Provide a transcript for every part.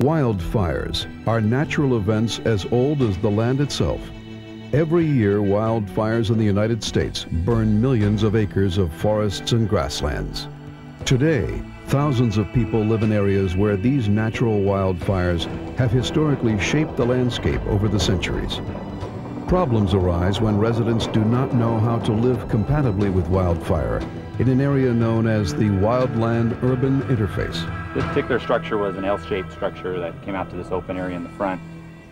Wildfires are natural events as old as the land itself. Every year, wildfires in the United States burn millions of acres of forests and grasslands. Today, thousands of people live in areas where these natural wildfires have historically shaped the landscape over the centuries. Problems arise when residents do not know how to live compatibly with wildfire in an area known as the wildland-urban interface. This particular structure was an L-shaped structure that came out to this open area in the front.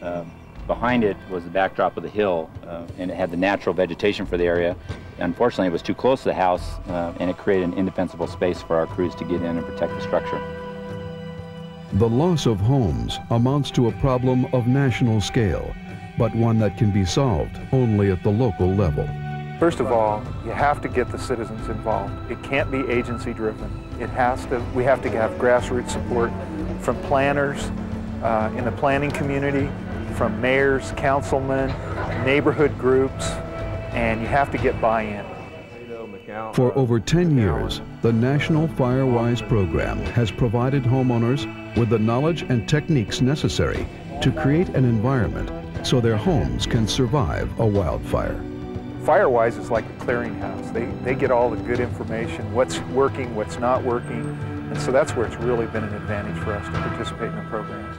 Uh, behind it was the backdrop of the hill, uh, and it had the natural vegetation for the area. Unfortunately, it was too close to the house, uh, and it created an indefensible space for our crews to get in and protect the structure. The loss of homes amounts to a problem of national scale, but one that can be solved only at the local level. First of all, you have to get the citizens involved. It can't be agency driven. It has to, we have to have grassroots support from planners uh, in the planning community, from mayors, councilmen, neighborhood groups, and you have to get buy-in. For over 10 years, the National Firewise program has provided homeowners with the knowledge and techniques necessary to create an environment so their homes can survive a wildfire. Firewise is like a clearinghouse. They, they get all the good information, what's working, what's not working, and so that's where it's really been an advantage for us to participate in the program.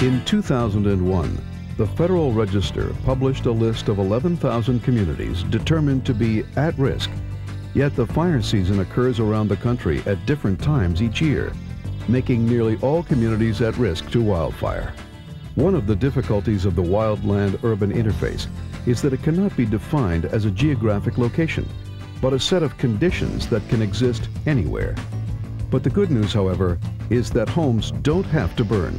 In 2001, the Federal Register published a list of 11,000 communities determined to be at risk Yet the fire season occurs around the country at different times each year, making nearly all communities at risk to wildfire. One of the difficulties of the wildland-urban interface is that it cannot be defined as a geographic location, but a set of conditions that can exist anywhere. But the good news, however, is that homes don't have to burn.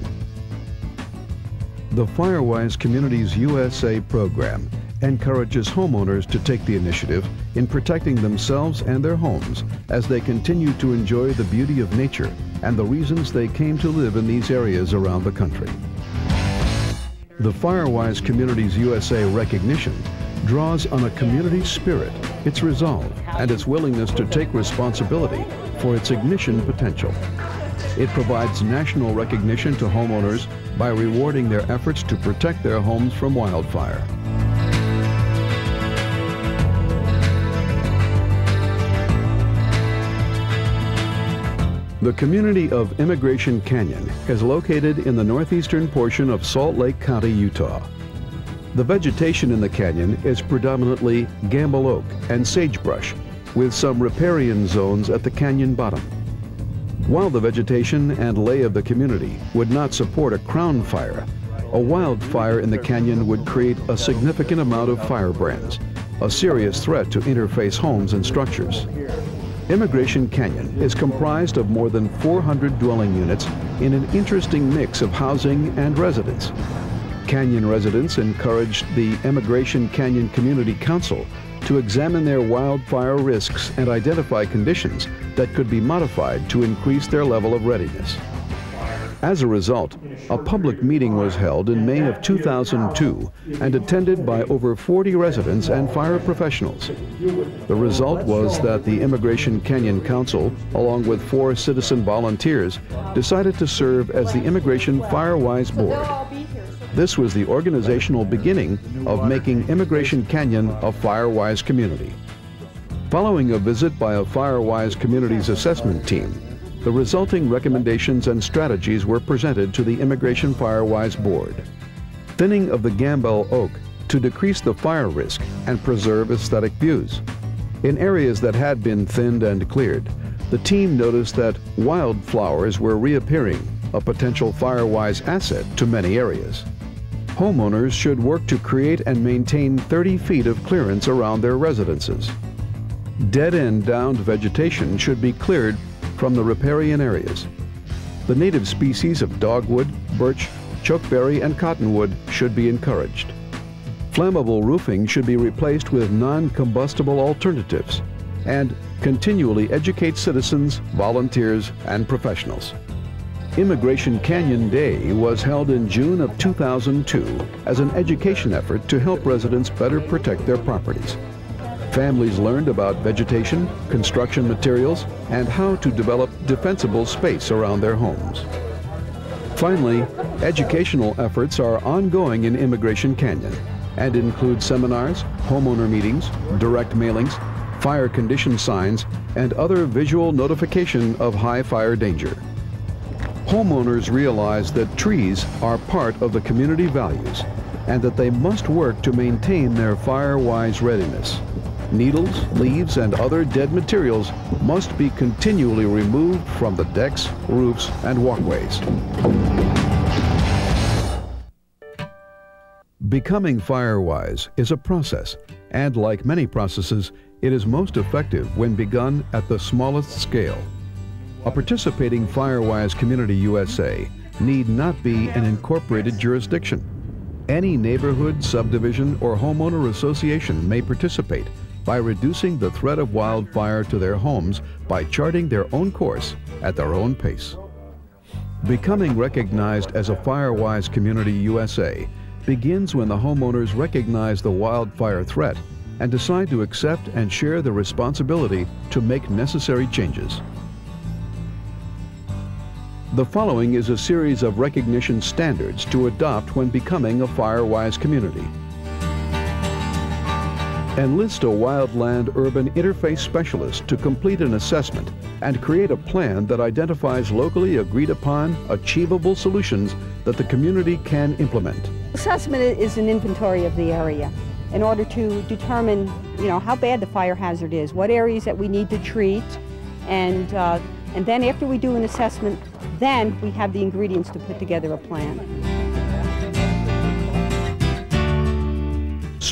The Firewise Communities USA program encourages homeowners to take the initiative in protecting themselves and their homes as they continue to enjoy the beauty of nature and the reasons they came to live in these areas around the country. The Firewise Communities USA recognition draws on a community spirit, its resolve, and its willingness to take responsibility for its ignition potential. It provides national recognition to homeowners by rewarding their efforts to protect their homes from wildfire. The community of Emigration Canyon is located in the northeastern portion of Salt Lake County, Utah. The vegetation in the canyon is predominantly Gambel oak and sagebrush, with some riparian zones at the canyon bottom. While the vegetation and lay of the community would not support a crown fire, a wildfire in the canyon would create a significant amount of firebrands, a serious threat to interface homes and structures. Emigration Canyon is comprised of more than 400 dwelling units in an interesting mix of housing and residence. Canyon residents encouraged the Emigration Canyon Community Council to examine their wildfire risks and identify conditions that could be modified to increase their level of readiness. As a result, a public meeting was held in May of 2002 and attended by over 40 residents and fire professionals. The result was that the Emigration Canyon Council, along with four citizen volunteers, decided to serve as the Emigration Firewise Board. This was the organizational beginning of making Emigration Canyon a Firewise community. Following a visit by a Firewise Communities Assessment Team, the resulting recommendations and strategies were presented to the Emigration Firewise Board. Thinning of the Gambel oak to decrease the fire risk and preserve aesthetic views. In areas that had been thinned and cleared, the team noticed that wildflowers were reappearing, a potential Firewise asset to many areas. Homeowners should work to create and maintain 30 feet of clearance around their residences. Dead-end downed vegetation should be cleared from the riparian areas. The native species of dogwood, birch, chokeberry, and cottonwood should be encouraged. Flammable roofing should be replaced with non-combustible alternatives and continually educate citizens, volunteers, and professionals. Emigration Canyon Day was held in June of 2002 as an education effort to help residents better protect their properties. Families learned about vegetation, construction materials, and how to develop defensible space around their homes. Finally, educational efforts are ongoing in Emigration Canyon and include seminars, homeowner meetings, direct mailings, fire condition signs, and other visual notification of high fire danger. Homeowners realize that trees are part of the community values and that they must work to maintain their fire-wise readiness. Needles, leaves, and other dead materials must be continually removed from the decks, roofs, and walkways. Becoming fire-wise is a process, and like many processes, it is most effective when begun at the smallest scale. A participating Firewise Community USA need not be an incorporated jurisdiction. Any neighborhood, subdivision, or homeowner association may participate by reducing the threat of wildfire to their homes by charting their own course at their own pace. Becoming recognized as a Firewise Community USA begins when the homeowners recognize the wildfire threat and decide to accept and share the responsibility to make necessary changes. The following is a series of recognition standards to adopt when becoming a Firewise community. Enlist a wildland urban interface specialist to complete an assessment and create a plan that identifies locally agreed upon achievable solutions that the community can implement. Assessment is an inventory of the area in order to determine, you know, how bad the fire hazard is, what areas that we need to treat, and, uh, and then after we do an assessment, then we have the ingredients to put together a plan.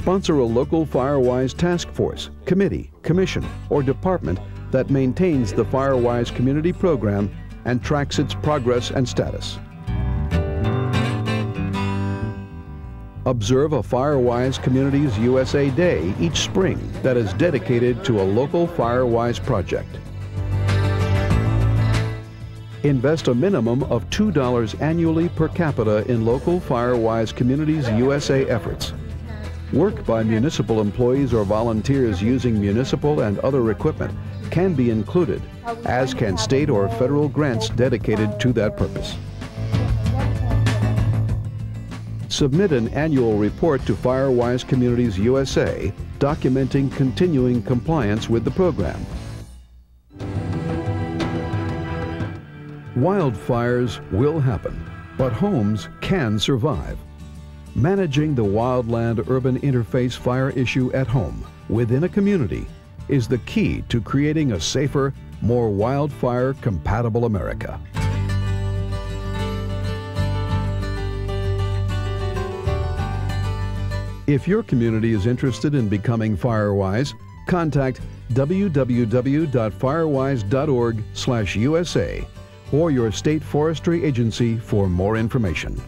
Sponsor a local Firewise task force, committee, commission, or department that maintains the Firewise community program and tracks its progress and status. Observe a Firewise Communities USA Day each spring that is dedicated to a local Firewise project. Invest a minimum of $2 annually per capita in local Firewise Communities USA efforts. Work by municipal employees or volunteers using municipal and other equipment can be included, as can state or federal grants dedicated to that purpose. Submit an annual report to Firewise Communities USA documenting continuing compliance with the program. Wildfires will happen, but homes can survive. Managing the wildland-urban interface fire issue at home, within a community, is the key to creating a safer, more wildfire-compatible America. If your community is interested in becoming FireWise, contact www.firewise.org/usa or your state forestry agency for more information.